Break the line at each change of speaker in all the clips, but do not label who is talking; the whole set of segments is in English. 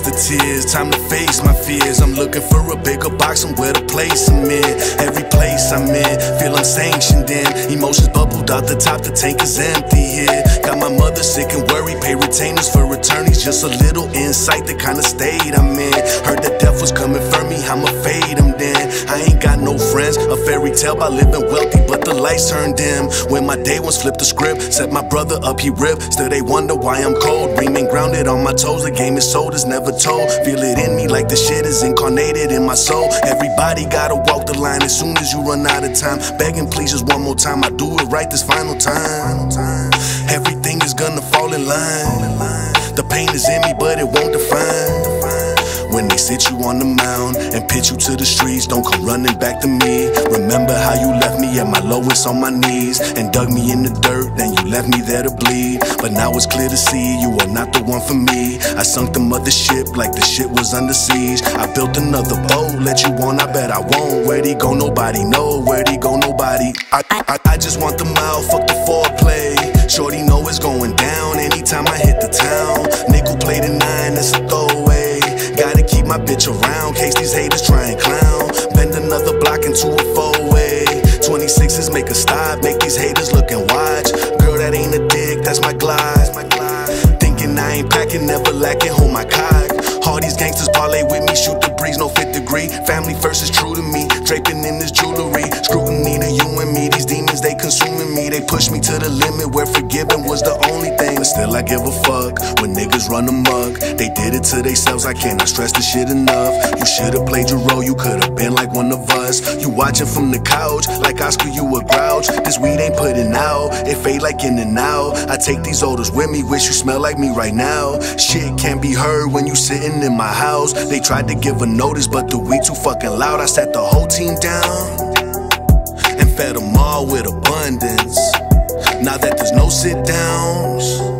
tears. Time to face my fears. I'm looking for a bigger box, somewhere to place them in. Every place I'm in, feel I'm sanctioned in. Emotions bubbled out the top, the tank is empty here. Got my mother sick and worried, pay retainers for attorneys. Just a little insight, the kind of state I'm in. Heard that death was coming for me, I'ma fade him then. I ain't got no friends, a fairy tale by living wealthy, but the lights turn dim. When my day ones flipped the script, set my brother up, he ripped. Still they wonder why I'm cold. Remain grounded on my toes, the game is sold, is never told. Feel it in me like the shit is incarnated in my soul. Everybody gotta walk the line as soon as you run out of time. Begging please just one more time, I do it right this final time. Everything is gonna fall in line. The pain is in me, but it won't define. Sit you on the mound and pitch you to the streets, don't come running back to me. Remember how you left me at my lowest on my knees and dug me in the dirt, then you left me there to bleed. But now it's clear to see you are not the one for me. I sunk the mothership like the shit was under siege. I built another boat, let you on, I bet I won't. Where'd he go? Nobody know. Where'd he go? Nobody. I, I, I just want the mile, fuck the foreplay. Shorty know it's going down anytime I hit the town. Haters try and clown. Bend another block into a four way. 26s make a stop, make these haters look and watch. Girl, that ain't a dick, that's my glide. Thinking I ain't packing, never lacking, hold my cock. All these gangsters parlay with me, shoot the breeze, no fifth degree. Family first is true to me, draping in this jewelry. Scrutiny to you and me, these demons they consuming me. They push me to the limit where forgiving was the only. But still, I give a fuck when niggas run amok. They did it to themselves, I cannot stress the shit enough. You should've played your role, you could've been like one of us. You watching from the couch, like Oscar, you a grouch. This weed ain't putting out, it fade like in and out. I take these odors with me, wish you smell like me right now. Shit can't be heard when you sitting in my house. They tried to give a notice, but the weed too fucking loud. I sat the whole team down and fed them all with abundance. Now that there's no sit downs,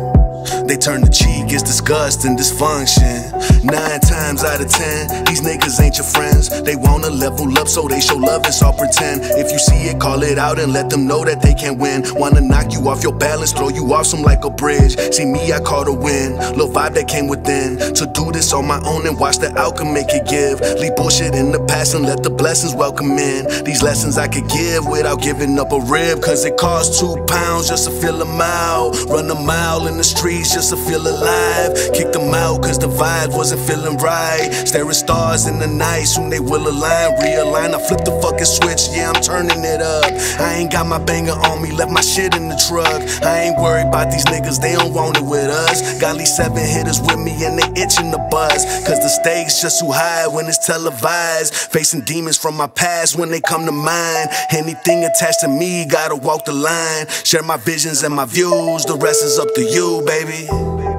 turn the cheek, it's disgust and dysfunction. Nine times out of ten, these niggas ain't your friends. They wanna level up, so they show love, it's all pretend. If you see it, call it out and let them know that they can win. Wanna knock you off your balance, throw you off some like a bridge. See me, I caught a win. Little vibe that came within. To do this on my own and watch the outcome make it give. Leave bullshit in the past and let the blessings welcome in. These lessons I could give without giving up a rib, cause it costs two pounds just to fill a mile. Run a mile in the streets just to feel alive. Kick them out cause the vibe wasn't feeling right. Staring stars in the night, soon they will align. Realign, I flip the fucking switch, yeah, I'm turning it up. I ain't got my banger on me, left my shit in the truck. I ain't worried about these niggas, they don't want it with us. Got these seven hitters with me and they itching the buzz. Cause the stakes just too high when it's televised. Facing demons from my past when they come to mind. Anything attached to me, gotta walk the line. Share my visions and my views, the rest is up to you, baby.
Thank